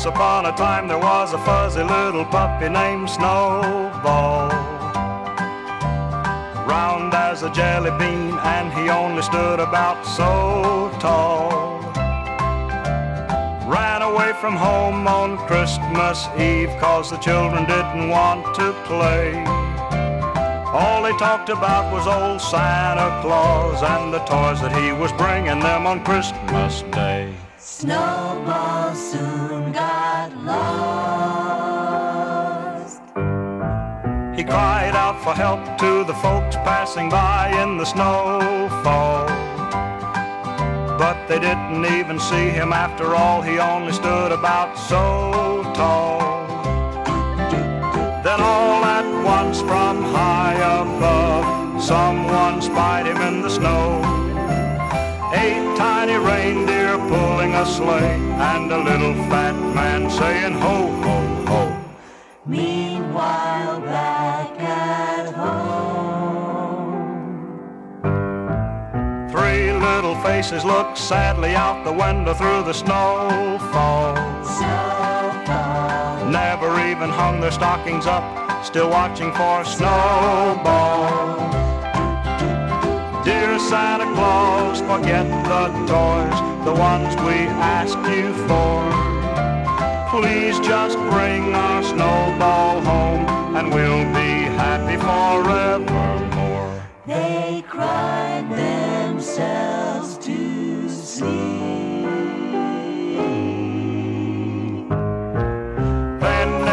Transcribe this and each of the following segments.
Once upon a time there was a fuzzy little puppy named Snowball. Round as a jelly bean, and he only stood about so tall. Ran away from home on Christmas Eve, cause the children didn't want to play. All they talked about was old Santa Claus and the toys that he was bringing them on Christmas Day. Snowball soon He cried out for help to the folks passing by in the snowfall. But they didn't even see him after all, he only stood about so tall. Then all at once from high above, someone spied him in the snow. Eight tiny reindeer pulling a sleigh, and a little fat man saying ho, ho, ho. Meanwhile, little faces looked sadly out the window through the snowfall. Snowball, Never even hung their stockings up, still watching for Snowball. Dear Santa Claus, forget the toys, the ones we asked you for. Please just bring our Snowball home, and we'll be happy forevermore. they cried themselves Then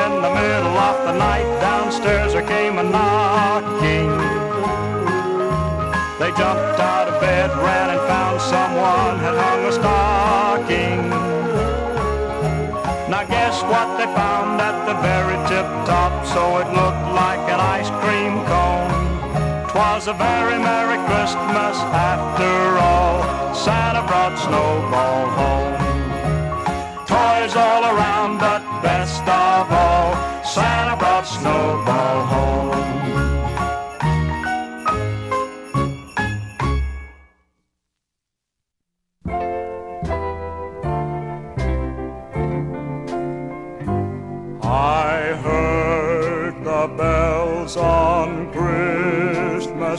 in the middle of the night, downstairs came a knocking. They jumped out of bed, ran and found someone had hung a stocking. Now guess what they found at the very tip top, so it looked like an ice cream cone. Twas a very Merry Christmas after all. Santa brought Snowball home. Toys all around, but best of all, Santa brought Snowball home. I heard the bells on Christmas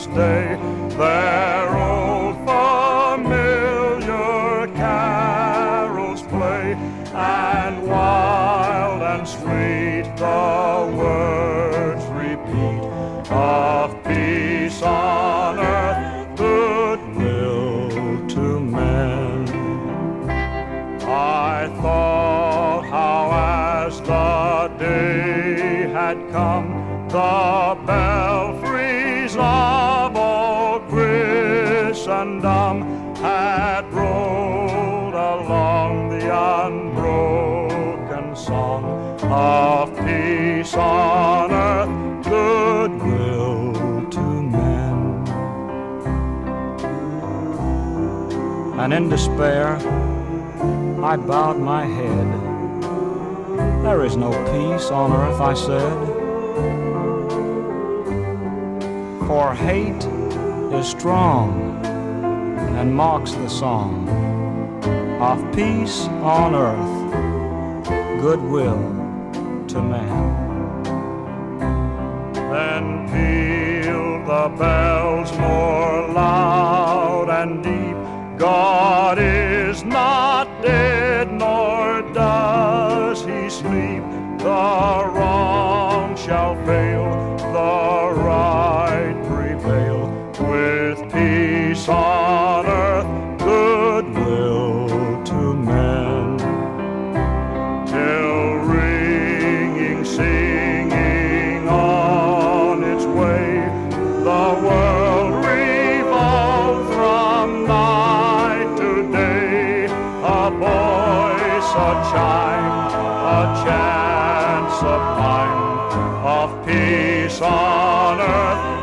Day, their old familiar carols play, and wild and sweet the words repeat of peace on earth, goodwill to men. I thought how as the day had come, the belfries old Christendom had rolled along the unbroken song of peace on earth, goodwill to men. And in despair, I bowed my head. There is no peace on earth, I said. For hate is strong and mocks the song of peace on earth, goodwill to man. Then peal the bells more loud and deep. God is not dead, nor does he sleep. The wrong shall fail, chime, a chance of time, of peace on earth.